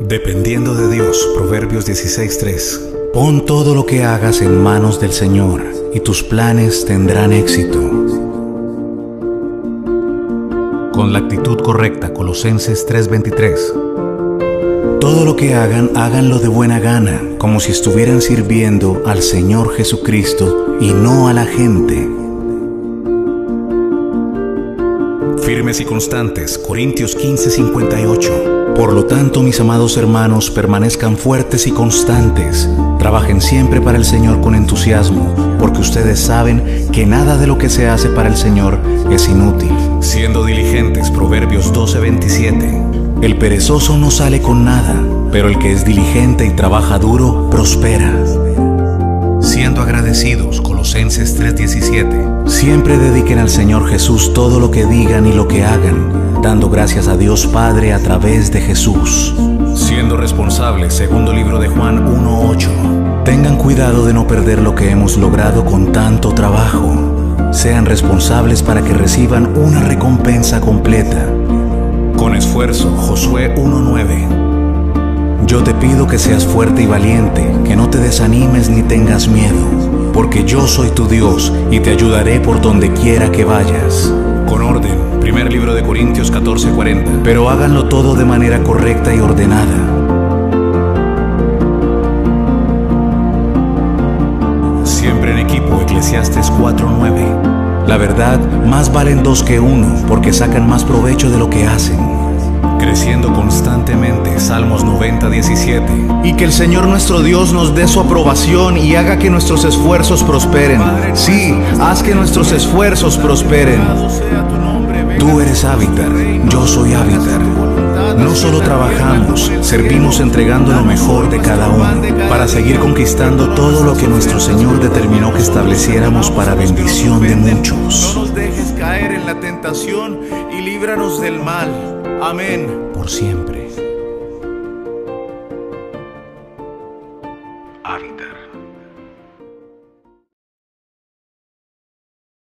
Dependiendo de Dios, Proverbios 16:3. Pon todo lo que hagas en manos del Señor y tus planes tendrán éxito. Con la actitud correcta, Colosenses 3:23. Todo lo que hagan, háganlo de buena gana, como si estuvieran sirviendo al Señor Jesucristo y no a la gente. Firmes y constantes, Corintios 15:58. Por lo tanto, mis amados hermanos, permanezcan fuertes y constantes. Trabajen siempre para el Señor con entusiasmo, porque ustedes saben que nada de lo que se hace para el Señor es inútil. Siendo diligentes, Proverbios 12:27. El perezoso no sale con nada, pero el que es diligente y trabaja duro, prospera. Siendo agradecidos, Colosenses 3:17. Siempre dediquen al Señor Jesús todo lo que digan y lo que hagan dando gracias a Dios Padre a través de Jesús. Siendo responsables, segundo libro de Juan 1.8. Tengan cuidado de no perder lo que hemos logrado con tanto trabajo. Sean responsables para que reciban una recompensa completa. Con esfuerzo, Josué 1.9. Yo te pido que seas fuerte y valiente, que no te desanimes ni tengas miedo, porque yo soy tu Dios y te ayudaré por donde quiera que vayas. Con orden Primer libro de Corintios 14:40. Pero háganlo todo de manera correcta y ordenada. Siempre en equipo, Eclesiastes 4:9. La verdad, más valen dos que uno, porque sacan más provecho de lo que hacen. Creciendo constantemente, Salmos 90:17. Y que el Señor nuestro Dios nos dé su aprobación y haga que nuestros esfuerzos prosperen. Sí, haz que nuestros esfuerzos prosperen. Tú eres Hábitat, yo soy Hábitat. No solo trabajamos, servimos entregando lo mejor de cada uno para seguir conquistando todo lo que nuestro Señor determinó que estableciéramos para bendición de muchos la tentación y líbranos del mal. Amén. Por siempre.